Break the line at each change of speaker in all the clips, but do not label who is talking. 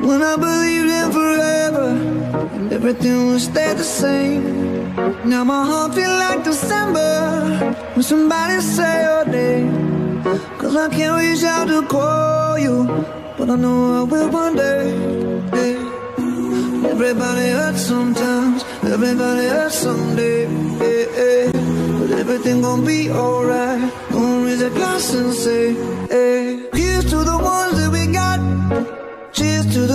When I believed in forever and everything would stay the same. Now my heart feel like December when somebody say your name. Cause I can't reach out to call you, but I know I will one day. Everybody hurts sometimes, everybody hurts someday. But everything gon' be alright. Gonna raise a glass and say, hey.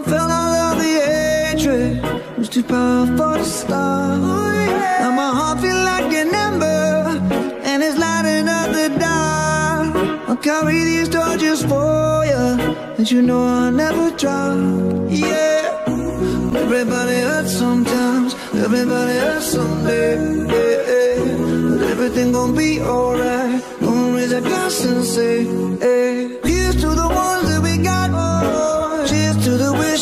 I felt all of the hatred was too powerful to stop. Now my heart feel like an ember and it's lighting up the dark. I'll carry these torches for you, and you know I'll never drop. Yeah. Everybody hurts sometimes, everybody hurts someday. Yeah, yeah. But everything gon' be alright. Gonna raise a glass and say, hey.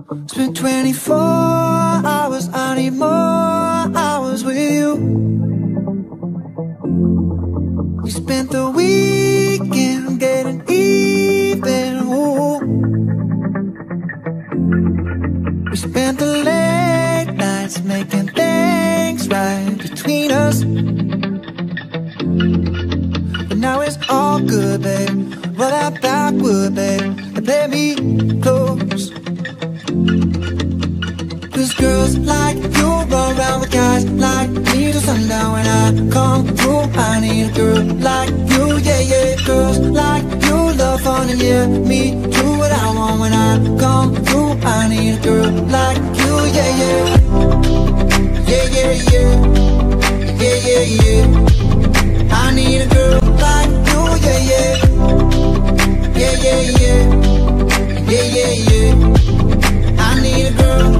Spent 24 hours, I need more hours with you. We spent the weekend getting even. Ooh. We spent the late nights making things right between us. But now it's all good, babe. Roll that Backwood, babe, and play me close. I come through, I need a girl like you, yeah, yeah. Girls like you love fun and yeah, me do what I want When I come through, I need a girl like you, yeah, yeah. Yeah, yeah, yeah. Yeah, yeah, yeah. I need a girl like you, yeah, yeah. Yeah, yeah, yeah. Yeah, yeah, yeah. I need a girl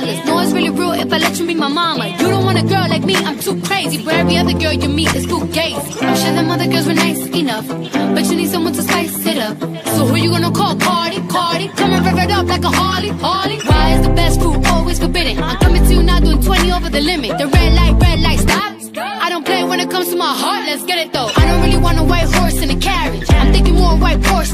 No, it's really real if I let you be my mama. You don't want a girl like me, I'm too crazy. Where every other girl you meet is too gazy I'm sure them other girls were nice enough But you need someone to spice it up. So who you gonna call? Cardi, Cardi? Come and rev it up like a Harley, Harley. Why is the best food always forbidden? I'm coming to you now doing 20 over the limit. The red light, red light, stop. I don't play when it comes to my heart, let's get it though. I don't really want a white horse in a carriage. I'm thinking more white horses